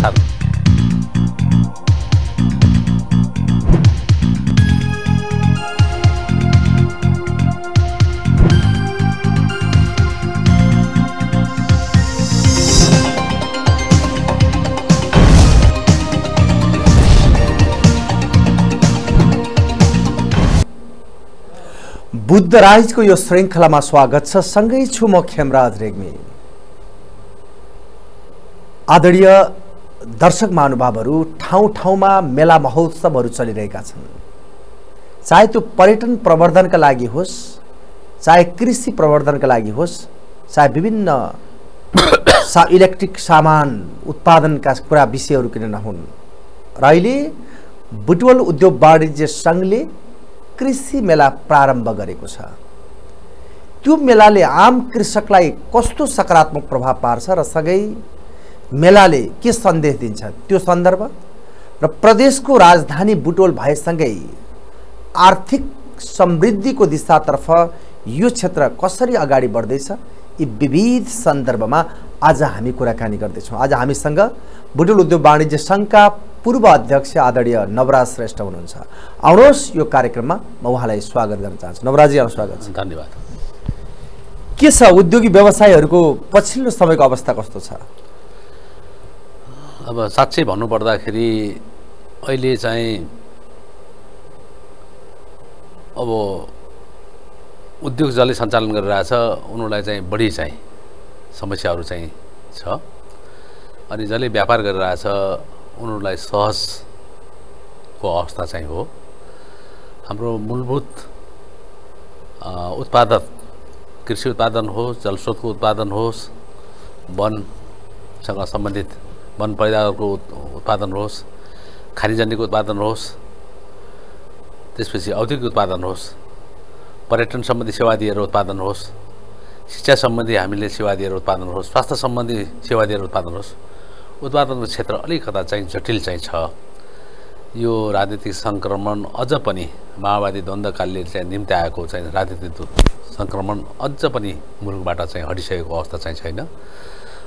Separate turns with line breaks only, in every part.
साथ
बुद्ध राइजको यो श्रृङ्खलामा स्वागत छ। सँगै छु म खेमराज रेग्मी। आदरणीय दर्शक महानुभावहरू ठाउँ ठाउँमा मेला महोत्सवहरू चलिरहेका छन्। चाहे त्यो पर्यटन प्रवर्धनका लागि होस् चाहे कृषि प्रवर्धनका लागि होस् चाहे विभिन्न सा इलेक्ट्रिक सामान उत्पादनका कुरा विषयहरू किन नहुन्। र अहिले बुटवल उद्योग वाणिज्य सङ्घले कृषि मेला प्रारम्भ गरेको छ। त्यो मेलाले आम कृषकलाई कस्तो सकारात्मक प्रभाव पार्छ र सँगै मेलाले के सन्देश दिन्छ? त्यो सन्दर्भ? र प्रदेशको राजधानी बुटोल भएसँगै आर्थिक समृद्धिको दिशातर्फ यो क्षेत्र कसरी अगाडि बढ्दैछ? यी विविध सन्दर्भमा आज हामी कुराकानी गर्दैछौँ। आज हामीसँग बुटोल उद्योग वाणिज्य सङ्घका पूर्व अध्यक्ष आदरणीय नवराज श्रेष्ठ हुनुहुन्छ। आउनुहोस् यो कार्यक्रममा म उहाँलाई स्वागत गर्न चाहन्छु। नवराजी स्वागत छ।
धन्यवाद।
के छ? उद्योगी व्यवसायहरूको पछिल्लो समयको अवस्था कस्तो छ?
अब साँच्चै भन्नुपर्दाखेरि अहिले चाहिँ अब उद्योग जसले सञ्चालन गरिरहेछ उनीहरूलाई चाहिँ बढी चाहिँ समस्याहरू चाहिँ छ। अनि जसले व्यापार गरिरहेछ उनीहरूलाई सहजको अवस्था चाहिँ हो। हाम्रो मूलभूत अ, उत्पादक कृषि उत्पादन होस् जलस्रोतको उत्पादन होस् वनसँग सम्बन्धित वन पैदावारको उत्- उत्पादन होस् खानीजन्यको उत्पादन होस् त्यसपछि औद्योगिक उत्पादन होस् पर्यटन सम्बन्धी सेवा दिएर उत्पादन होस् शिक्षा सम्बन्धी हामीले सेवा दिएर उत्पादन होस् स्वास्थ्य सम्बन्धी सेवा दिएर उत्पादन होस् उत्पादनको क्षेत्र अलिकता चाहिँ जटिल चाहिँ छ। यो राजनीतिक सङ्क्रमण अझ पनि माओवादी द्वन्द्वकालले चाहिँ निम्ति आएको चाहिँ राजनीतिक सङ्क्रमण अझ पनि मुलुकबाट चाहिँ हटिसकेको अवस्था चाहिँ छैन।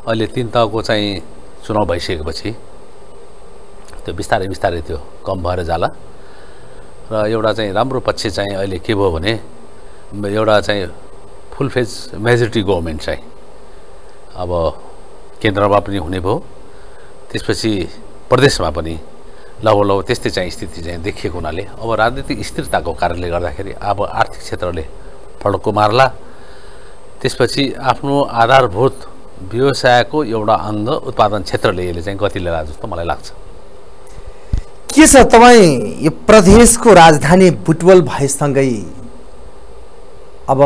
अहिले तिन तहको चाहिँ चुनाव भइसकेपछि त्यो बिस्तारै बिस्तारै त्यो कम भएर जाला। र एउटा चाहिँ राम्रो पक्ष चाहिँ अहिले के भयो भने एउटा चाहिँ फुल फेज मेजोरिटी गभर्मेन्ट चाहिँ अब केन्द्रमा पनि हुने भयो। त्यसपछि प्रदेशमा पनि लौ लौ त्यस्तै चाहिँ स्थिति चाहिँ देखिएको हुनाले अब राजनीतिक स्थिरताको कारणले गर्दाखेरि अब आर्थिक क्षेत्रले फड्को मार्ला। त्यसपछि आफ्नो आधारभूत व्यवसायको एउटा अङ्ग उत्पादन क्षेत्रले यसले चाहिँ गति लिएर जस्तो मलाई लाग्छ।
के छ तपाईँ यो प्रदेशको राजधानी बुटवल भएसँगै अब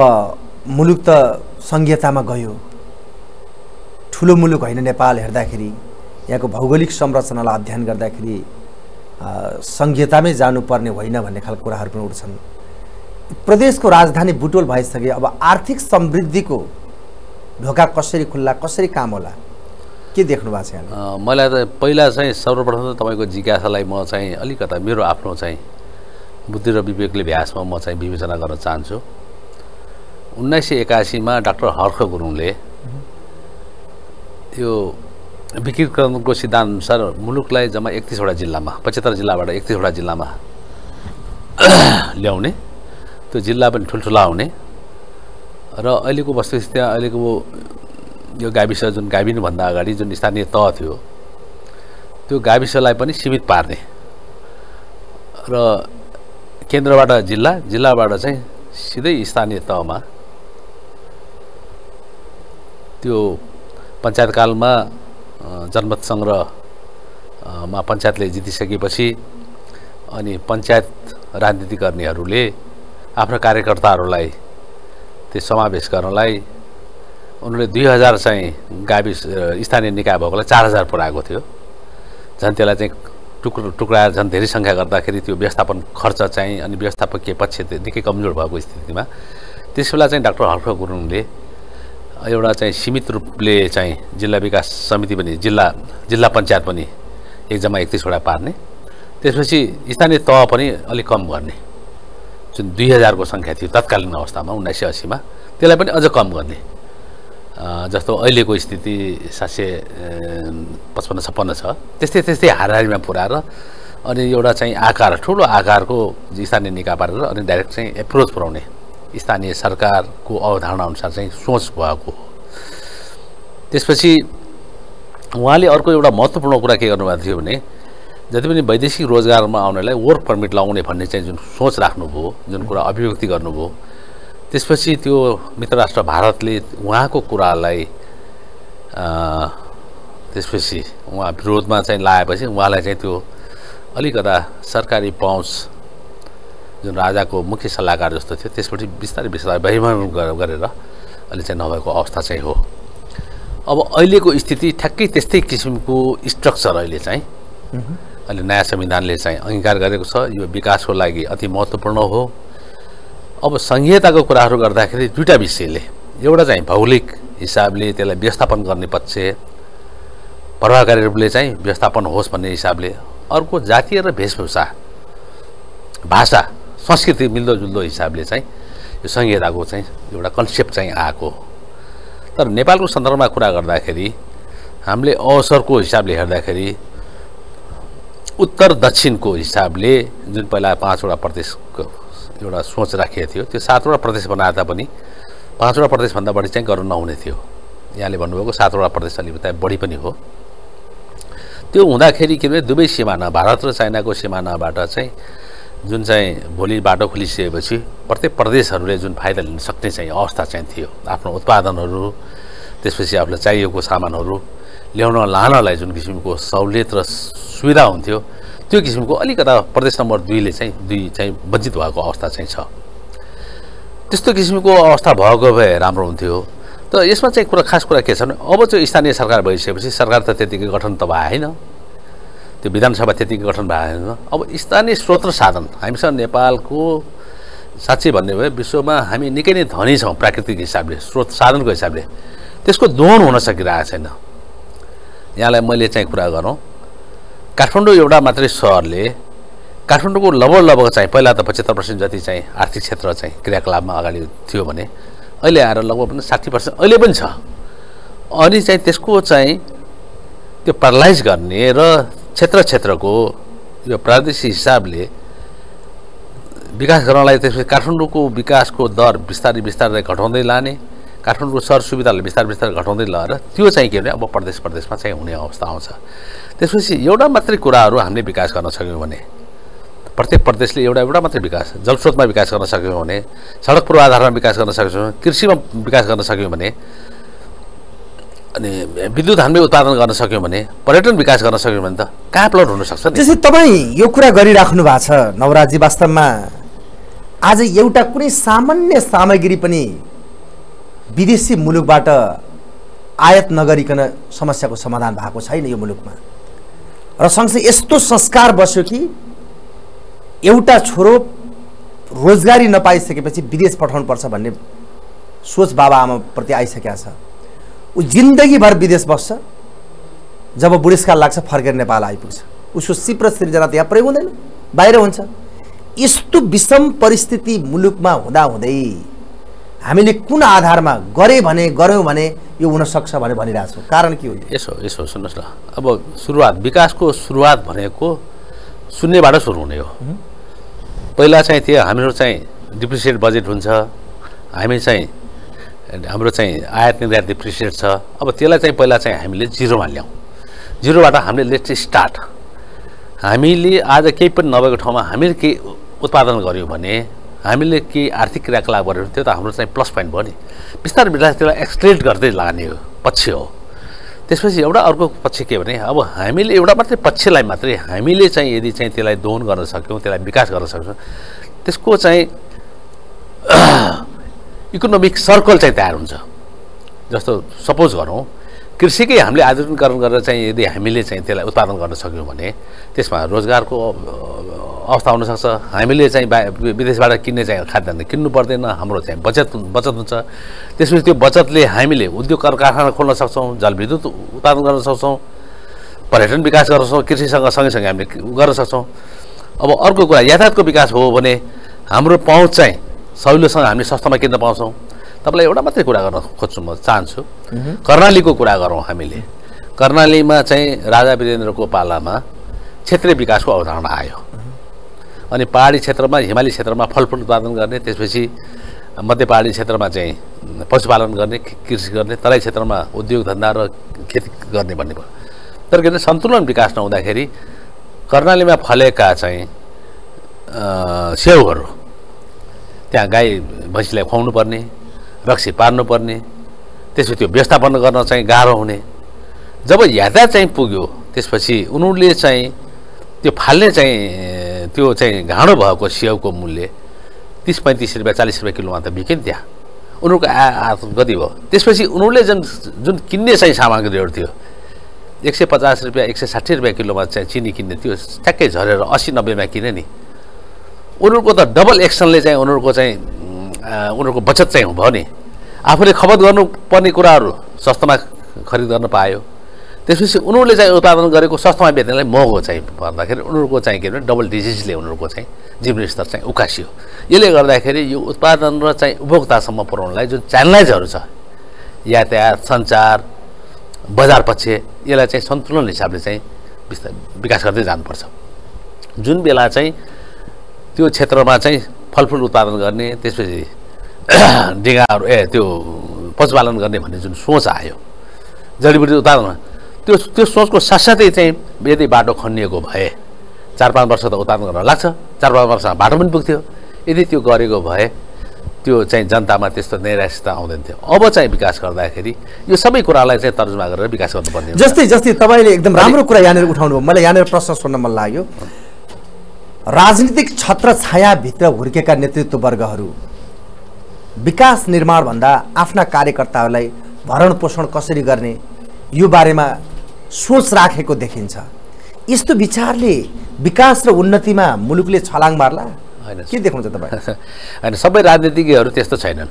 मुलुक त सङ्घीयतामा गयो। ठुलो मुलुक होइन नेपाल हेर्दाखेरि यहाँको भौगोलिक संरचनालाई अध्ययन गर्दाखेरि सङ्घीयतामै जानुपर्ने होइन भन्ने खालको कुराहरू पनि उठ्छन्। प्रदेशको राजधानी बुटवल भइसके अब आर्थिक समृद्धिको ढोका कसरी खुल्ला कसरी काम होला? के देख्नु भएको छ
मलाई त पहिला चाहिँ सर्वप्रथम त तपाईँको जिज्ञासालाई म चाहिँ अलिकता मेरो आफ्नो चाहिँ बुद्धि र विवेकले भ्यासमा म चाहिँ विवेचना गर्न चाहन्छु। उन्नाइस सय एकासीमा डाक्टर हर्ख गुरुङले यो विकिकरणको सिद्धान्तअनुसार मुलुकलाई जम्मा एकतिसवटा जिल्लामा पचहत्तर जिल्लाबाट एकतिसवटा जिल्लामा ल्याउने त्यो जिल्ला पनि ठुल्ठुला हुने। र अहिलेको वस्तुस्थिति अहिलेको यो गाविस जुन गाविनुभन्दा अगाडि जुन स्थानीय तह थियो त्यो गाविसलाई पनि सीमित पार्ने। र केन्द्रबाट जिल्ला जिल्लाबाट चाहिँ सिधै स्थानीय तहमा त्यो पञ्चायतकालमा जनमत सङ्ग्रहमा पञ्चायतले जितिसकेपछि अनि पञ्चायत राजनीति गर्नेहरूले आफ्ना कार्यकर्ताहरूलाई त्यो समावेश गर्नलाई उनीहरूले दुई हजार चाहिँ गाविस स्थानीय निकाय भएकोलाई चार हजार पुऱ्याएको थियो। झन् त्यसलाई चाहिँ टुक्रो टुक्राएर झन् धेरै सङ्ख्या गर्दाखेरि त्यो व्यवस्थापन खर्च चाहिँ अनि व्यवस्थापकीय पक्ष निकै कमजोर भएको स्थितिमा त्यस बेला चाहिँ डाक्टर हर्ख गुरुङले एउटा चाहिँ सीमित रूपले चाहिँ जिल्ला विकास समिति पनि जिल्ला जिल्ला पञ्चायत पनि एक जम्मा एकतिसवटा पार्ने। त्यसपछि स्थानीय तह पनि अलिक कम गर्ने। जुन दुई हजारको सङ्ख्या थियो तत्कालीन अवस्थामा उन्नाइस सय अस्सीमा त्यसलाई पनि अझ कम गर्ने। जस्तो अहिलेको स्थिति सात सय पचपन्न छप्पन्न छ त्यस्तै त्यस्तै हाराहारीमा पुऱ्याएर अनि एउटा चाहिँ आकार ठुलो आकारको स्थानीय निकाय पारेर अनि डाइरेक्ट चाहिँ एप्रोच पुऱ्याउने। स्थानीय सरकारको अवधारणा अनुसार चाहिँ सोच भएको हो। त्यसपछि उहाँले अर्को एउटा महत्त्वपूर्ण कुरा के गर्नुभएको थियो भने जति पनि वैदेशिक रोजगारमा आउनेलाई वर्क पर्मिट लगाउने भन्ने चाहिँ जुन सोच राख्नुभयो जुन कुरा अभिव्यक्ति गर्नुभयो त्यसपछि त्यो मित्र राष्ट्र भारतले उहाँको कुरालाई त्यसपछि उहाँ विरोधमा चाहिँ लाएपछि उहाँलाई चाहिँ त्यो अलिकता सरकारी पहुँच जुन राजाको मुख्य सल्लाहकार जस्तो थियो त्यसपछि बिस्तारै बिस्तारै बहिमान गरेर अहिले चाहिँ नभएको अवस्था चाहिँ हो। अब अहिलेको स्थिति ठ्याक्कै त्यस्तै किसिमको स्ट्रक्चर अहिले चाहिँ। अहिले नयाँ संविधानले चाहिँ अङ्गीकार गरेको छ यो विकासको लागि अति महत्त्वपूर्ण हो अब सङ्घीयताको कुराहरू गर्दाखेरि दुईवटा विषयले एउटा चाहिँ भौगोलिक हिसाबले त्यसलाई व्यवस्थापन गर्ने पक्ष प्रभावकारी रूपले चाहिँ व्यवस्थापन होस् भन्ने हिसाबले अर्को जातीय र वेशभूषा भाषा संस्कृति मिल्दोजुल्दो हिसाबले चाहिँ यो संहिताको चाहिँ एउटा कन्सेप्ट चाहिँ आएको। तर नेपालको सन्दर्भमा कुरा गर्दाखेरि हामीले अवसरको हिसाबले हेर्दाखेरि उत्तर दक्षिणको हिसाबले जुन पहिला पाँचवटा प्रदेशको एउटा सोच राखिएको थियो त्यो सातवटा प्रदेश बनाए तापनि पाँचवटा प्रदेशभन्दा बढी चाहिँ गर्नु नहुने थियो। यहाँले भन्नुभएको सातवटा प्रदेश अलिकति बढी पनि हो। त्यो हुँदाखेरि के भने दुवै सिमाना भारत र चाइनाको सिमानाबाट चाहिँ जुन चाहिँ भोलि बाटो खोलिसकेपछि प्रत्येक प्रदेशहरूले जुन फाइदा लिन सक्ने चाहिँ अवस्था चाहिँ थियो। आफ्नो उत्पादनहरू त्यसपछि आफूलाई चाहिएको सामानहरू ल्याउन लानलाई जुन किसिमको सहुलियत र सुविधा हुन्थ्यो त्यो किसिमको अलिकता प्रदेश नम्बर दुईले चाहिँ दुई चाहिँ वञ्चित भएको अवस्था चाहिँ छ। त्यस्तो किसिमको अवस्था भएको भए राम्रो हुन्थ्यो। तर यसमा चाहिँ कुरा खास कुरा के छ भने अब चाहिँ स्थानीय सरकार भइसकेपछि सरकार त त्यतिकै गठन त भएन त्यो विधानसभा त्यतिकै गठन भएन अब स्थानीय स्रोत साधन हामीसँग नेपालको साँच्चै भन्ने भयो विश्वमा हामी निकै नै धनी छौँ प्राकृतिक हिसाबले स्रोत साधनको हिसाबले। त्यसको दोहन हुन सकिरहेको छैन। यहाँलाई मैले चाहिँ कुरा गरौँ। काठमाडौँ एउटा मात्रै सहरले काठमाडौँको लगभग लगभग चाहिँ पहिला त पचहत्तर पर्सेन्ट जति चाहिँ आर्थिक क्षेत्र चाहिँ क्रियाकलापमा अगाडि थियो भने अहिले आएर लगभग पनि साठी पर्सेन्ट अहिले पनि छ। अनि चाहिँ त्यसको चाहिँ त्यो paralyze गर्ने र क्षेत्र क्षेत्रको यो प्रादेशिक हिसाबले विकास गर्नलाई त्यसपछि काठमाडौँको विकासको दर बिस्तारै बिस्तारै घटाउँदै लाने। काठमाडौँको सर सुविधालाई बिस्तारै बिस्तारै घटाउँदै लगेर त्यो चाहिँ के भने अब प्रदेश प्रदेशमा चाहिँ हुने अवस्था आउँछ। त्यसपछि एउटा मात्रै कुराहरू हामीले विकास गर्न सक्यौँ भने प्रत्येक प्रदेशले एउटा एउटा मात्रै विकास जलस्रोतमा विकास गर्न सक्यौँ भने सडक पूर्वाधारमा विकास गर्न सक्छौँ कृषिमा विकास गर्न सक्यौँ भने अनि विद्युत हामीले उत्पादन गर्न सक्यौँ भने पर्यटन विकास गर्न सक्यौँ भने त कहाँ प्लट हुनसक्छ
त्यसै तपाईँ यो कुरा गरिराख्नु भएको छ नवराजी वास्तवमा। आज एउटा कुनै सामान्य सामग्री पनि विदेशी मुलुकबाट आयात नगरिकन समस्याको समाधान भएको छैन यो मुलुकमा। र सँगसँगै यस्तो संस्कार बस्यो कि एउटा छोरो रोजगारी नपाइसकेपछि विदेश पठाउनुपर्छ भन्ने सोच बाबाआमाप्रति आइसकेका छ। ऊ जिन्दगीभर विदेश बस्छ जब बुढेसकाल लाग्छ फर्केर नेपाल आइपुग्छ। उसको सिप र सृजना त यहाँ प्रयोग हुँदैन बाहिर हुन्छ। यस्तो विषम परिस्थिति मुलुकमा हुँदाहुँदै हामीले कुन आधारमा गरे भने गऱ्यौँ भने यो हुनसक्छ भने भनिरहेको छौँ कारण के हो?
यसो यसो सुन्नुहोस् न अब सुरुवात विकासको सुरुवात भनेको शून्यबाट सुरु हुने हो। पहिला चाहिँ त्यो हाम्रो चाहिँ डिप्रिसिएट बजेट हुन्छ। हामी चाहिँ हाम्रो चाहिँ आयात निर्यात डिप्रिसिएट छ। अब त्यसलाई चाहिँ पहिला चाहिँ हामीले जिरोमा ल्याउँ। जिरोबाट हामीले लेट्स स्टार्ट हामीले आज केही पनि नभएको ठाउँमा हामीले केही उत्पादन गऱ्यौँ भने हामीले केही आर्थिक क्रियाकलाप भने त्यो त हाम्रो चाहिँ प्लस पोइन्ट भयो नि। बिस्तारै बिस्तारै त्यसलाई एक्सट्रेट गर्दै लाने हो पक्ष हो। त्यसपछि एउटा अर्को पक्ष के भने अब हामीले एउटा मात्रै पक्षलाई मात्रै हामीले चाहिँ यदि चाहिँ त्यसलाई दोहन गर्न सक्यौँ त्यसलाई विकास गर्न सक्छौँ त्यसको चाहिँ इकोनोमिक सर्कल चाहिँ तयार हुन्छ। जस्तो सपोज गरौँ कृषिकै हामीले आधुनिकरण गरेर चाहिँ यदि हामीले चाहिँ त्यसलाई उत्पादन गर्न सक्यौँ भने त्यसमा रोजगारको अवस्था हुनसक्छ। हामीले चाहिँ बा विदेशबाट किन्ने चाहिँ खाद्यान्न किन्नु पर्दैन हाम्रो चाहिँ बचत बचत हुन्छ। त्यसपछि त्यो बचतले हामीले उद्योग कर कारखाना खोल्न सक्छौँ जलविद्युत उत्पादन गर्न सक्छौँ पर्यटन विकास गर्न सक्छौँ कृषिसँग सँगैसँगै हामीले गर्न सक्छौँ। अब अर्को कुरा यातायातको विकास हो भने हाम्रो पहुँच चाहिँ सहुलोसँग हामीले सस्तोमा किन्न पाउँछौँ। तपाईँलाई एउटा मात्रै कुरा गर्न खोज्छु म चाहन्छु। कर्णालीको कुरा गरौँ हामीले। कर्णालीमा चाहिँ राजा वीरेन्द्रको पालामा क्षेत्रीय विकासको अवधारणा आयो। अनि पहाडी क्षेत्रमा हिमाली क्षेत्रमा फलफुल उत्पादन गर्ने त्यसपछि मध्य पहाडी क्षेत्रमा चाहिँ पशुपालन गर्ने कृषि गर्ने तराई क्षेत्रमा उद्योग धन्दा र खेती गर्ने भन्ने भयो। तर के सन्तुलन विकास नहुँदाखेरि कर्णालीमा फलेका चाहिँ स्याउहरू त्यहाँ गाई भैँसीलाई खुवाउनु पर्ने रक्सी पार्नुपर्ने त्यसपछि त्यो व्यवस्थापन गर्न चाहिँ गाह्रो हुने। जब यातायात चाहिँ पुग्यो त्यसपछि उनीहरूले चाहिँ त्यो फाल्ने चाहिँ त्यो चाहिँ घाँडो भएको स्याउको मूल्य तिस पैँतिस रुपियाँ चालिस रुपियाँ किलोमा त बिक्यो नि त्यहाँ। उनीहरूको आ गति भयो। त्यसपछि उनीहरूले जुन जुन किन्ने चाहिँ सामग्रीहरू थियो एक सय पचास रुपियाँ एक सय साठी रुपियाँ किलोमा चाहिँ चिनी किन्ने त्यो ठ्याक्कै झरेर अस्सी नब्बेमा किने नि। उनीहरूको त डबल एक्सनले चाहिँ उनीहरूको चाहिँ उनीहरूको बचत चाहिँ भयो नि। आफूले खपत गर्नुपर्ने कुराहरू सस्तोमा खरिद गर्न पायो। त्यसपछि उनीहरूले चाहिँ उत्पादन गरेको सस्तोमा बेच्नेलाई महँगो चाहिँ पर्दाखेरि उनीहरूको चाहिँ के भने डबल डिजिजले उनीहरूको चाहिँ जीवन स्तर चाहिँ उकासियो यसले गर्दाखेरि यो उत्पादन र चाहिँ उपभोक्तासम्म पुर्याउनलाई जुन च्यालेन्जहरू छ यातायात सञ्चार बजार पक्ष यसलाई चाहिँ सन्तुलन हिसाबले चाहिँ विस्तार विकास गर्दै जानुपर्छ। जुन बेला चाहिँ त्यो क्षेत्रमा चाहिँ फलफुल उत्पादन गर्ने त्यसपछि डिगाहरू ए त्यो पशुपालन गर्ने भन्ने जुन सोच आयो जडीबुटी उत्पादनमा त्यो त्यो सोचको साथसाथै चाहिँ यदि बाटो खनिएको भए चार पाँच वर्ष त उत्पादन गर्न लाग्छ। चार पाँच वर्षमा बाटो पनि पुग्थ्यो। यदि त्यो गरेको भए त्यो चाहिँ जनतामा त्यस्तो नैराश्यता आउँदैन थियो। अब चाहिँ विकास गर्दाखेरि यो सबै कुरालाई चाहिँ तर्जुमा गरेर विकास गर्नुपर्ने।
जस्तै जस्तै तपाईँले एकदम राम्रो कुरा यहाँनिर उठाउनु भयो मलाई यहाँनिर प्रश्न सोध्न मन लाग्यो। राजनीतिक छत्र छायाभित्र हुर्केका नेतृत्ववर्गहरू विकास निर्माणभन्दा आफ्ना कार्यकर्ताहरूलाई भरण पोषण कसरी गर्ने यो बारेमा सोच राखेको देखिन्छ। यस्तो विचारले विकास र उन्नतिमा मुलुकले छलाङ मार्ला?
होइन।
के देख्नुहुन्छ तपाईँ?
होइन सबै राजनीतिज्ञहरू त्यस्तो छैनन्।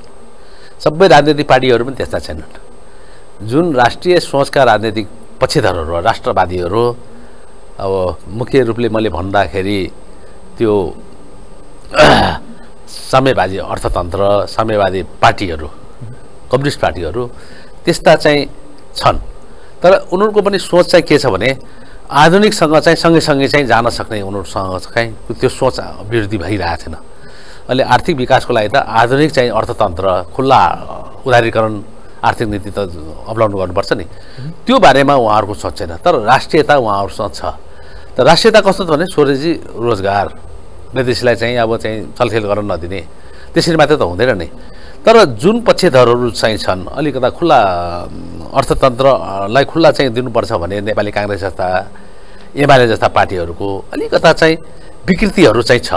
सबै राजनीतिक पार्टीहरू पनि त्यस्ता छैनन्। जुन राष्ट्रिय सोचका राजनीतिक पक्षधरहरू राष्ट्रवादीहरू अब मुख्य रूपले मैले भन्दाखेरि त्यो साम्यवादी अर्थतन्त्र साम्यवादी पार्टीहरू कम्युनिस्ट पार्टीहरू त्यस्ता चाहिँ छन्। तर उनीहरूको पनि सोच चाहिँ के छ भने आधुनिकसँग चाहिँ सँगैसँगै चाहिँ जान सक्ने उनीहरूसँग चाहिँ त्यो सोच वृद्धि भइरहेको छैन अहिले आर्थिक विकासको लागि त आधुनिक चाहिँ अर्थतन्त्र खुल्ला उदारीकरण आर्थिक नीति त अवलम्बन गर्नुपर्छ नि। त्यो बारेमा उहाँहरूको सोच छैन। तर राष्ट्रियता उहाँहरूसँग छ। त राष्ट्रियता कस्तो छ भने स्वदेशी रोजगार। विदेशीलाई चाहिँ अब चाहिँ चलखेल गर्न नदिने। त्यसरी मात्रै त हुँदैन नि। तर जुन पक्षधरहरू चाहिँ छन् अलिकता खुल्ला अर्थतन्त्रलाई खुल्ला चाहिँ दिनुपर्छ भने नेपाली काङ्ग्रेस जस्ता एमाले जस्ता पार्टीहरूको अलिकता चाहिँ विकृतिहरू चाहिँ छ।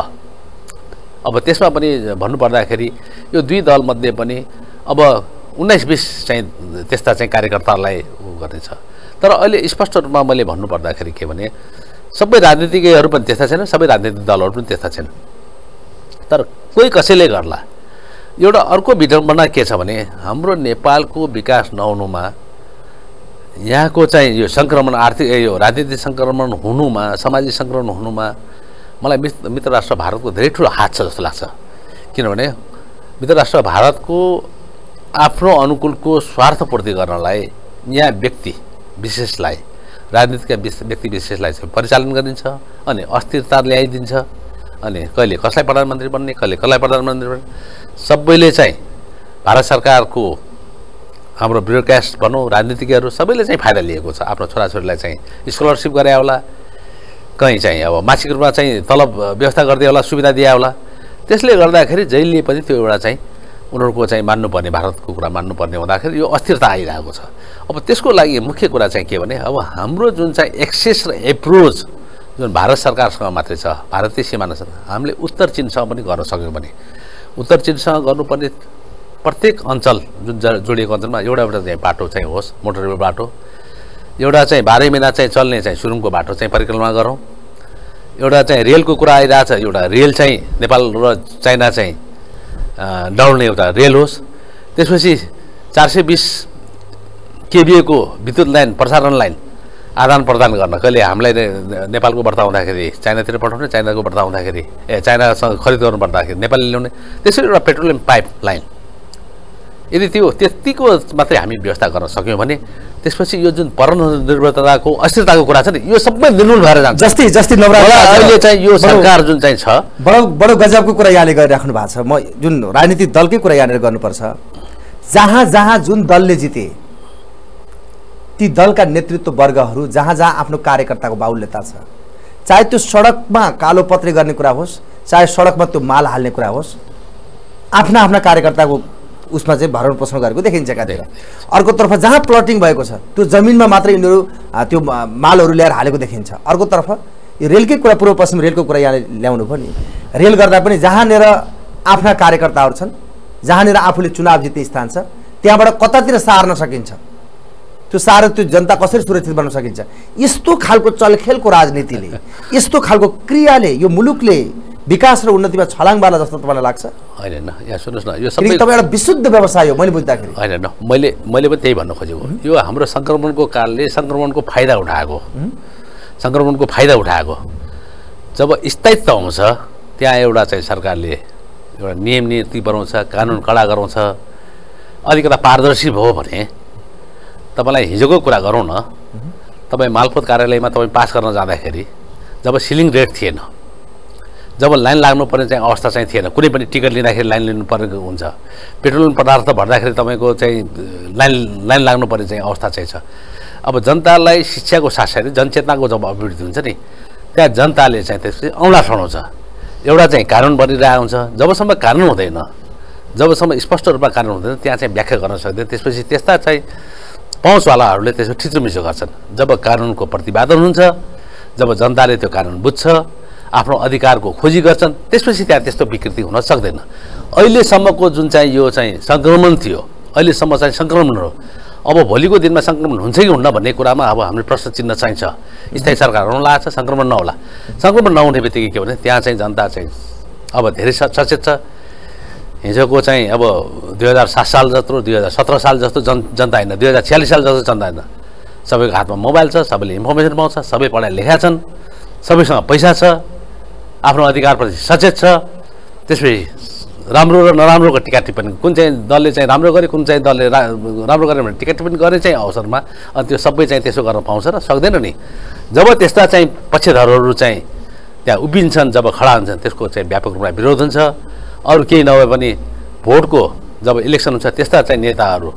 अब त्यसमा पनि भन्नुपर्दाखेरि यो दुई दलमध्ये पनि अब उन्नाइस बिस चाहिँ त्यस्ता चाहिँ कार्यकर्ताहरूलाई उ गर्नेछ। तर अहिले स्पष्ट रूपमा मैले भन्नुपर्दाखेरि के भने सबै राजनीतिज्ञहरू पनि त्यस्ता छैनन् सबै राजनीतिक दलहरू पनि त्यस्ता छैनन् तर कोही कसैले गर्ला? एउटा अर्को विडम्बना के छ भने हाम्रो नेपालको विकास नहुनुमा यहाँको चाहिँ यो सङ्क्रमण आर्थिक यो राजनीतिक सङ्क्रमण हुनुमा सामाजिक सङ्क्रमण हुनुमा मलाई मित्र मित्र राष्ट्र भारतको धेरै ठुलो हात छ जस्तो लाग्छ। किनभने मित्र राष्ट्र भारतको आफ्नो अनुकूलको स्वार्थपूर्ति गर्नलाई यहाँ व्यक्ति विशेषलाई राजनीतिका व्यक्ति विशेषलाई चाहिँ परिचालन गरिन्छ अनि अस्थिरता ल्याइदिन्छ अनि कहिले कसलाई प्रधानमन्त्री बन्ने कहिले कसलाई प्रधानमन्त्री बन्ने सबैले चाहिँ भारत सरकारको हाम्रो ब्युरोक्रास्ट भनौँ राजनीतिज्ञहरू सबैले चाहिँ फाइदा लिएको छ। आफ्नो छोराछोरीलाई चाहिँ स्कलरसिप गरे होला कहीँ चाहिँ अब मासिक रूपमा चाहिँ तलब व्यवस्था गरिदिए होला सुविधा दिए होला। त्यसले गर्दाखेरि जहिले पनि त्यो एउटा चाहिँ उनीहरूको चाहिँ मान्नुपर्ने भारतको कुरा मान्नुपर्ने हुँदाखेरि यो अस्थिरता आइरहेको छ। अब त्यसको लागि मुख्य कुरा चाहिँ के भने अब हाम्रो जुन चाहिँ एक्सेस र एप्रोच जुन भारत सरकारसँग मात्रै छ भारतीय सिमानासँग हामीले उत्तर चिनसँग पनि गर्न सक्यौँ भने। उत्तर चिनसँग गर्नुपर्ने प्रत्येक अञ्चल जुन जोडिएको अञ्चलमा एउटा एउटा चाहिँ बाटो चाहिँ होस् मोटर रेल बाटो। एउटा चाहिँ बाह्रै महिना चाहिँ चल्ने चाहिँ सुरुङको बाटो चाहिँ परिक्रमा गरौँ। एउटा चाहिँ रेलको कुरा आइरहेछ एउटा रेल चाहिँ नेपाल र चाइना चाहिँ दौड्ने एउटा रेल होस्। त्यसपछि चार सय बिस केबिएको विद्युत लाइन प्रसारण लाइन आदान प्रदान गर्न। कहिले हामीलाई नेपालको बढ्ता हुँदाखेरि चाइनातिर पठाउने चाइनाको बढ्ता हुँदाखेरि ए चाइनासँग खरिद गर्नु पर्दाखेरि नेपालले ल्याउने त्यसरी एउटा पेट्रोलियम पाइप लाइन। यदि त्यो त्यतिको मात्रै हामी व्यवस्था गर्न सक्यौँ भने त्यसपछि यो जुन परनिर्भरताको अस्थिरताको कुरा छ नि यो सबै निर्मूल भएर जान्छ।
जस्तै जस्तै
अहिले चाहिँ यो सरकार जुन चाहिँ छ
बडो बडो गजबको कुरा यहाँले गरिराख्नु भएको छ। म जुन राजनीतिक दलकै कुरा यहाँनिर गर्नुपर्छ। जहाँ जहाँ जुन दलले जिते ती दलका नेतृत्व वर्गहरू जहाँ जहाँ आफ्नो कार्यकर्ताको बाहुल्यता छ। चाहे त्यो सडकमा कालो पत्रे गर्ने कुरा होस् चाहे सडकमा त्यो माल हाल्ने कुरा होस् आफ्ना आफ्ना कार्यकर्ताको उसमा चाहिँ भरण पोषण गरेको देखिन्छ एकातिर। अर्कोतर्फ जहाँ प्लटिङ भएको छ त्यो जमिनमा मात्रै यिनीहरू त्यो मालहरू ल्याएर हालेको देखिन्छ। अर्कोतर्फ यो रेलकै कुरा पूर्व पश्चिम रेलको कुरा यहाँले ल्याउनु भयो नि। रेल गर्दा पनि जहाँनिर आफ्ना कार्यकर्ताहरू छन् जहाँनिर आफूले चुनाव जित्ने स्थान छ त्यहाँबाट कतातिर सार्न सकिन्छ। त्यो सारो त्यो जनता कसरी सुरक्षित बनाउन सकिन्छ? यस्तो खालको चलखेलको राजनीतिले यस्तो खालको क्रियाले यो मुलुकले विकास र उन्नतिमा छलाङबाला जस्तो तपाईँलाई लाग्छ?
होइन यहाँ सुन्नुहोस् न यो सबै
तपाईँ एउटा विशुद्ध व्यवसाय हो मैले बुझ्दाखेरि।
होइन न मैले मैले पनि त्यही भन्न खोजेको यो हाम्रो सङ्क्रमणको कालले सङ्क्रमणको फाइदा उठाएको सङ्क्रमणको फाइदा उठाएको जब स्थायित्व आउँछ त्यहाँ एउटा चाहिँ सरकारले एउटा नियम नीति बनाउँछ कानुन कडा गराउँछ अलिकता पारदर्शी भयो भने तपाईँलाई हिजोको कुरा गरौँ न। तपाईँ मालपोत कार्यालयमा तपाईँ पास गर्न जाँदाखेरि जब सिलिङ रेट थिएन जब लाइन लाग्नुपर्ने चाहिँ अवस्था चाहिँ थिएन कुनै पनि टिकट लिँदाखेरि लाइन लिनुपर्ने हुन्छ। पेट्रोल पदार्थ भर्दाखेरि तपाईँको चाहिँ लाइन लाइन लाग्नुपर्ने चाहिँ अवस्था चाहिँ छ। अब जनतालाई शिक्षाको साथसाथै जनचेतनाको जब अभिवृद्धि हुन्छ नि त्यहाँ जनताले चाहिँ त्यसपछि औँला ठडाउँछ एउटा चाहिँ कानुन बनिरहेको हुन्छ। जबसम्म कानुन हुँदैन जबसम्म स्पष्ट रूपमा कानुन हुँदैन त्यहाँ चाहिँ व्याख्या गर्न सक्दैन। त्यसपछि त्यस्ता चाहिँ पहुँचवालाहरूले त्यसो ठिचोमिचो गर्छन्। जब कानुनको प्रतिपादन हुन्छ जब जनताले त्यो कानुन बुझ्छ आफ्नो अधिकारको खोजी गर्छन् त्यसपछि त्यहाँ त्यस्तो विकृति हुन सक्दैन। अहिलेसम्मको जुन चाहिँ यो चाहिँ सङ्क्रमण थियो अहिलेसम्म चाहिँ सङ्क्रमण हो। अब भोलिको दिनमा सङ्क्रमण हुन्छ कि हुन्न भन्ने कुरामा अब हाम्रो प्रश्न चिन्ह चाहिन्छ स्थायी सरकार हुन लाग्छ सङ्क्रमण नहोला। सङ्क्रमण नहुने बित्तिकै के भने त्यहाँ चाहिँ जनता चाहिँ अब धेरै सचेत छ। हिजोको चाहिँ अब दुई हजार सात साल जत्रो दुई हजार सत्र साल जस्तो जन जनता होइन दुई हजार छ्यालिस साल जस्तो जनता होइन। सबैको हातमा मोबाइल छ सबैले इन्फर्मेसन पाउँछ सबै पढाइ लेखा छन् सबैसँग पैसा छ आफ्नो अधिकारप्रति सचेत छ। त्यसपछि राम्रो र नराम्रोको टिका टिप्पणी कुन चाहिँ दलले चाहिँ राम्रो गरे कुन चाहिँ दलले राम्रो गरे भने टिका टिप्पणी गर्ने चाहिँ अवसरमा अनि त्यो सबै चाहिँ त्यसो गर्न पाउँछ र सक्दैन नि। जब त्यस्ता चाहिँ पक्षधरहरू चाहिँ त्यहाँ उभिन्छन् जब खडा हुन्छन् त्यसको चाहिँ व्यापक रूपमा विरोध हुन्छ। अरू केही नभए पनि भोटको जब इलेक्सन हुन्छ त्यस्ता चाहिँ नेताहरू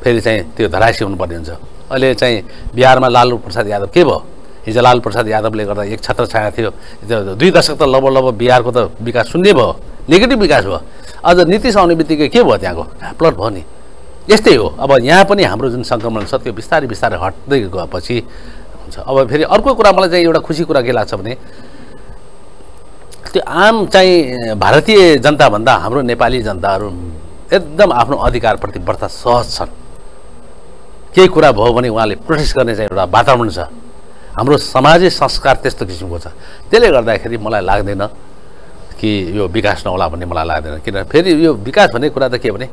फेरि चाहिँ त्यो धरासी हुनुपर्ने हुन्छ। अहिले चाहिँ बिहारमा लालु प्रसाद यादव के भयो? हिजो लालु प्रसाद यादवले गर्दा एक छत्र छाया थियो। दुई दशक त लगभग लगभग बिहारको त विकास शून्य भयो नेगेटिभ विकास भयो। अझ नीतिश आउने बित्तिकै के भयो त्यहाँको? प्लट भयो नि। यस्तै हो। अब यहाँ पनि हाम्रो जुन सङ्क्रमण छ त्यो बिस्तारै बिस्तारै हट्दै गएपछि हुन्छ। अब फेरि अर्को कुरा मलाई चाहिँ एउटा खुसी कुरा के लाग्छ भने त्यो आम चाहिँ भारतीय जनताभन्दा हाम्रो नेपाली जनताहरू एकदम आफ्नो अधिकारप्रति बढ्ता सहज छन्। केही कुरा भयो भने उहाँले प्रोटेस्ट गर्ने चाहिँ एउटा वातावरण छ। हाम्रो समाजै संस्कार त्यस्तो किसिमको छ। त्यसले गर्दाखेरि मलाई लाग्दैन कि यो विकास नहोला भन्ने मलाई लाग्दैन। किन फेरि यो विकास भन्ने कुरा त के भने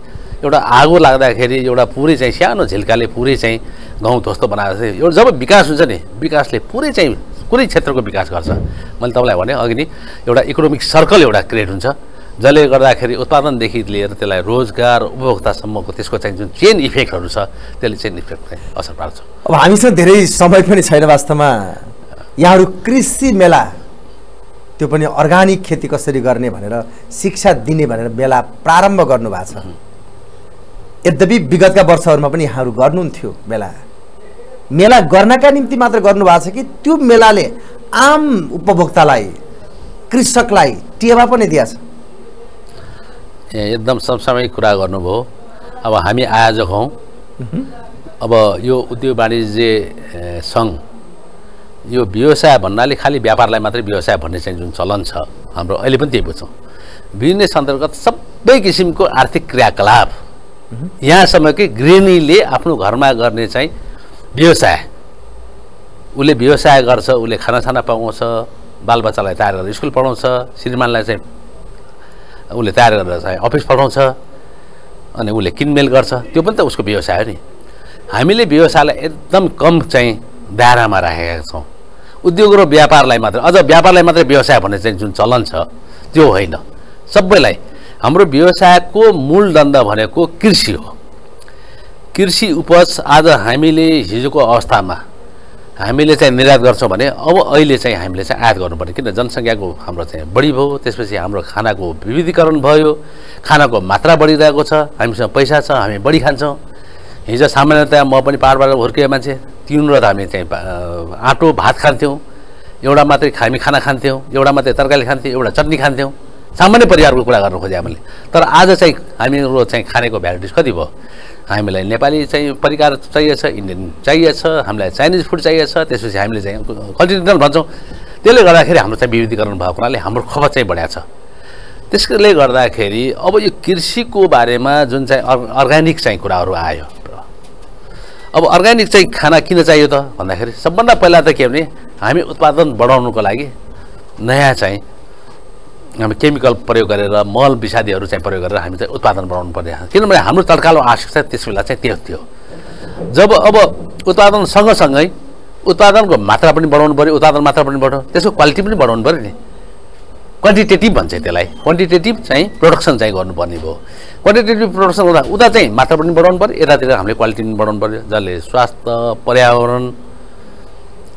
एउटा आगो लाग्दाखेरि एउटा पुरै चाहिँ सानो झिल्काले पुरै चाहिँ गाउँ ध्वस्त बनाएको चाहिँ एउटा जब विकास हुन्छ नि विकासले पुरै चाहिँ कुनै क्षेत्रको विकास गर्छ। मैले तपाईँलाई भने अघि नि एउटा इकोनोमिक सर्कल एउटा क्रिएट हुन्छ जसले गर्दाखेरि उत्पादनदेखि लिएर त्यसलाई रोजगार उपभोक्तासम्मको त्यसको चाहिँ जुन चेन इफेक्टहरू छ त्यसले चेन इफेक्ट चाहिँ असर पार्छ।
अब हामीसँग धेरै समय पनि छैन वास्तवमा। यहाँहरू कृषि मेला त्यो पनि अर्ग्यानिक खेती कसरी गर्ने भनेर शिक्षा दिने भनेर मेला प्रारम्भ गर्नुभएको छ। यद्यपि विगतका वर्षहरूमा पनि यहाँहरू गर्नुहुन्थ्यो मेला। मेला गर्नका निम्ति मात्र गर्नुभएको छ कि त्यो मेलाले आम उपभोक्तालाई कृषकलाई टेवा पनि दिएछ?
ए, एकदम समसामयिक कुरा गर्नुभयो। अब हामी आयोजक हौँ। अब यो उद्योग वाणिज्य सङ्घ यो व्यवसाय भन्नाले खालि व्यापारलाई मात्रै व्यवसाय भन्ने चाहिँ जुन चलन छ हाम्रो अहिले पनि त्यही बुझ्छौँ। बिजनेस अन्तर्गत सबै किसिमको आर्थिक क्रियाकलाप यहाँसम्म कि गृहिणीले आफ्नो घरमा गर्ने चाहिँ व्यवसाय। उसले व्यवसाय गर्छ उसले खानासाना पकाउँछ बालबच्चालाई तयार गरेर स्कुल पढाउँछ श्रीमानलाई चाहिँ उसले तयार गरेर चाहिँ अफिस पठाउँछ अनि उसले किनमेल गर्छ। त्यो पनि त उसको व्यवसाय हो नि। हामीले व्यवसायलाई एकदम कम चाहिँ दायरामा राखेका छौँ। उद्योग र व्यापारलाई मात्र अझ व्यापारलाई मात्रै व्यवसाय भन्ने चाहिँ जुन चलन छ त्यो होइन। सबैलाई हाम्रो व्यवसायको मूल दण्ड भनेको कृषि हो। कृषि उपज आज हामीले हिजोको अवस्थामा हामीले चाहिँ निर्यात गर्छौँ भने अब अहिले चाहिँ हामीले चाहिँ आयात गर्नुपर्ने। किन? जनसङ्ख्याको हाम्रो चाहिँ बढी भयो त्यसपछि हाम्रो खानाको विविधीकरण भयो खानाको मात्रा बढिरहेको छ हामीसँग पैसा छ हामी बढी खान्छौँ। हिजो सामान्यतया म पनि पाहाडबाट हुर्किएको मान्छे तिम्रो त हामी चाहिँ आँटो भात खान्थ्यौँ। एउटा मात्रै हामी खाना खान्थ्यौँ एउटा मात्रै तरकारी खान्थ्यौँ एउटा चटनी खान्थ्यौँ। सामान्य परिवारको कुरा गर्न खोजेँ मैले तर आज चाहिँ हामीहरू चाहिँ खानेको भ्याराइटिज कति भयो? हामीलाई नेपाली चाहिँ परिकार चाहिएछ इन्डियन चाहिएछ हामीलाई चाइनिज फुड चाहिएछ त्यसपछि हामीले चाहिँ कन्टिनेन्टल भन्छौँ। त्यसले गर्दाखेरि हाम्रो चाहिँ विविधीकरण भएको हुनाले हाम्रो खपत चाहिँ बढाएको छ। त्यसले गर्दाखेरि अब यो कृषिको बारेमा जुन चाहिँ अर् अर्ग्यानिक चाहिँ कुराहरू आयो। अब अर्ग्यानिक चाहिँ खाना किन चाहियो त भन्दाखेरि सबभन्दा पहिला त के भने हामी उत्पादन बढाउनुको लागि नयाँ चाहिँ हामी केमिकल प्रयोग गरेर मल विषादीहरू चाहिँ प्रयोग गरेर हामी चाहिँ उत्पादन बढाउनु पर्ने किनभने हाम्रो तत्काल आवश्यकता त्यस बेला चाहिँ त्यो थियो। जब अब उत्पादन सँगसँगै उत्पादनको मात्रा पनि बढाउनु पऱ्यो उत्पादन मात्रा पनि बढाउनु त्यसको क्वालिटी पनि बढाउनु पऱ्यो नि। क्वान्टिटेटिभ भन्छ त्यसलाई। क्वान्टिटेटिभ चाहिँ प्रोडक्सन चाहिँ गर्नुपर्ने भयो। क्वान्टिटेटिभ प्रोडक्सन गर्दा उता चाहिँ मात्रा पनि बढाउनु पऱ्यो यतातिर हामीले क्वालिटी पनि बढाउनु पऱ्यो जसले स्वास्थ्य पर्यावरण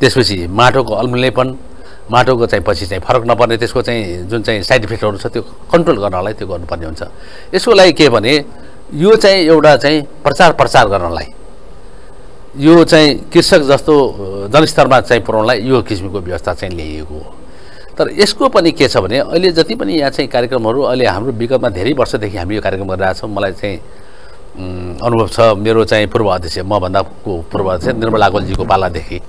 त्यसपछि माटोको अल्मुलेपन माटोको चाहिँ पछि चाहिँ फरक नपर्ने त्यसको चाहिँ जुन चाहिँ साइड इफेक्टहरू छ त्यो कन्ट्रोल गर्नलाई त्यो गर्नुपर्ने हुन्छ। यसको लागि के भने यो चाहिँ एउटा चाहिँ प्रचार प्रसार गर्नलाई यो चाहिँ कृषक जस्तो जनस्तरमा चाहिँ पुर्याउनलाई यो किसिमको व्यवस्था चाहिँ ल्याइएको हो। तर यसको पनि के छ भने अहिले जति पनि यहाँ चाहिँ कार्यक्रमहरू अहिले हाम्रो विगतमा धेरै वर्षदेखि हामी यो कार्यक्रम गरिरहेछौँ मलाई चाहिँ अनुभव छ। मेरो चाहिँ पूर्व अध्यक्ष मभन्दाको पूर्व अध्यक्ष निर्मला गोलजीको पालादेखि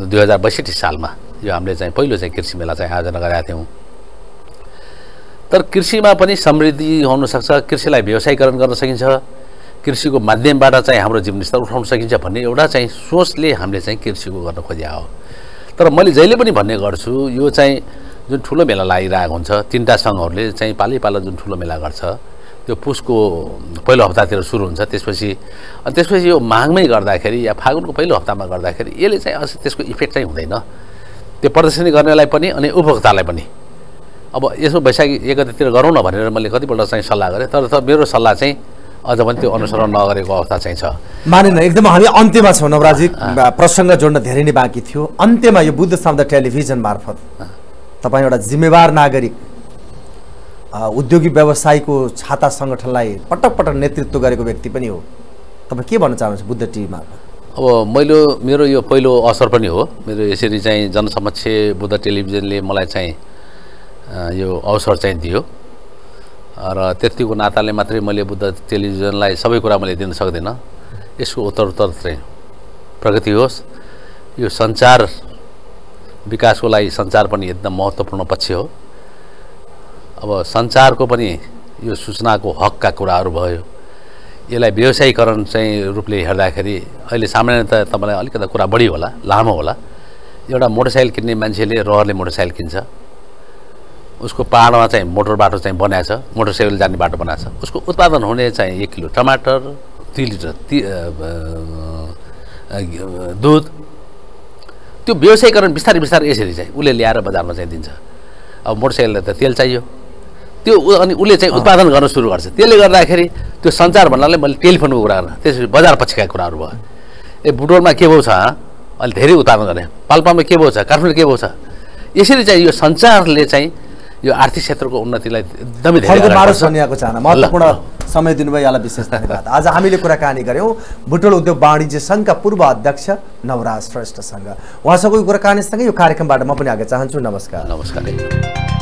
दुई हजार बैसठी सालमा। यो हामीले चाहिँ पहिलो चाहिँ कृषि मेला चाहिँ आयोजना गरेका थियौँ। तर कृषिमा पनि समृद्धि हुनसक्छ कृषिलाई व्यवसायीकरण गर्न सकिन्छ कृषिको माध्यमबाट चाहिँ हाम्रो जीवनस्तर उठाउन सकिन्छ भन्ने एउटा चाहिँ सोचले हामीले चाहिँ कृषिको गर्न खोज्या हो। तर मैले जहिले पनि भन्ने गर्छु यो चाहिँ जुन ठुलो मेला लागिरहेको हुन्छ तिनवटा सङ्घहरूले चाहिँ पालै जुन ठुलो मेला गर्छ त्यो पुसको पहिलो हप्तातिर सुरु हुन्छ त्यसपछि अनि त्यसपछि यो माघमै गर्दाखेरि या फागुनको पहिलो हप्तामा गर्दाखेरि यसले चाहिँ त्यसको इफेक्ट चाहिँ हुँदैन। त्यो प्रदर्शनी गर्नेलाई पनि अनि उपभोक्तालाई पनि। अब यसो वैशाखी एक गतितिर गरौँ न भनेर मैले कतिपल्ट चाहिँ सल्लाह गरेँ तर त मेरो सल्लाह चाहिँ अझ पनि त्यो अनुसरण नगरेको अवस्था चाहिँ छ।
मानेन एकदम हामी अन्त्यमा छौँ नवराजी। प्रसङ्ग जोड्न धेरै नै बाँकी थियो। अन्त्यमा यो बुद्ध शब्द टेलिभिजन मार्फत। तपाईँ एउटा जिम्मेवार नागरिक अ, उद्योगी व्यवसायको छाता सङ्गठनलाई पटक पटक नेतृत्व गरेको व्यक्ति पनि हो। तपाईँ के भन्न चाहनुहुन्छ बुद्ध टिभी मार्फत?
अब मैले मेरो यो पहिलो अवसर पनि हो। मेरो यसरी चाहिँ जनसमक्ष बुद्ध टेलिभिजनले मलाई चाहिँ यो अवसर चाहिँ दियो। र त्यतिको नाताले मात्रै मैले बुद्ध टेलिभिजनलाई सबै कुरा मैले दिन सक्दिनँ। यसको उत्तरोत्तर चाहिँ प्रगति होस्। यो सञ्चार विकासको लागि सञ्चार पनि एकदम महत्त्वपूर्ण पक्ष हो। अब सञ्चारको पनि यो सूचनाको हकका कुराहरू भयो। यसलाई व्यवसायीकरण चाहिँ रूपले हेर्दाखेरि अहिले सामान्यतः तपाईँलाई अलिकति कुरा बढी होला लामो होला। एउटा मोटरसाइकल किन्ने मान्छेले रहरले मोटरसाइकल किन्छ। उसको पाहाडमा चाहिँ मोटर बाटो चाहिँ बनाएछ मोटरसाइकल जाने बाटो बनाएछ। उसको उत्पादन हुने चाहिँ एक किलो टमाटर दुई लिटर ती दुध। त्यो व्यवसायीकरण बिस्तारै बिस्तारै यसरी चाहिँ उसले ल्याएर बजारमा चाहिँ दिन्छ। अब मोटरसाइकललाई त तेल चाहियो। त्यो अनि उसले चाहिँ उत्पादन गर्न सुरु गर्छ। त्यसले गर्दाखेरि त्यो सञ्चार भन्नाले मैले टेलिफोनको कुरा गरेँ त्यसपछि बजार पछिका कुराहरू भयो। ए बुटोलमा के भयो छ? अहिले धेरै उत्पादन गर्ने। पाल्पामा के भयो छ काठमाडौँ के भयो छ? यसरी चाहिँ यो सञ्चारले चाहिँ यो आर्थिक क्षेत्रको उन्नतिलाई एकदमै
महत्त्वपूर्ण। समय दिनुभयो यहाँलाई विशेष धन्यवाद। आज हामीले कुराकानी गऱ्यौँ बुटोल उद्योग वाणिज्य सङ्घका पूर्व अध्यक्ष नवराज श्रेष्ठसँग। उहाँसँगको कुराकानीसँगै यो कार्यक्रमबाट म पनि आगे चाहन्छु। नमस्कार।
नमस्कार।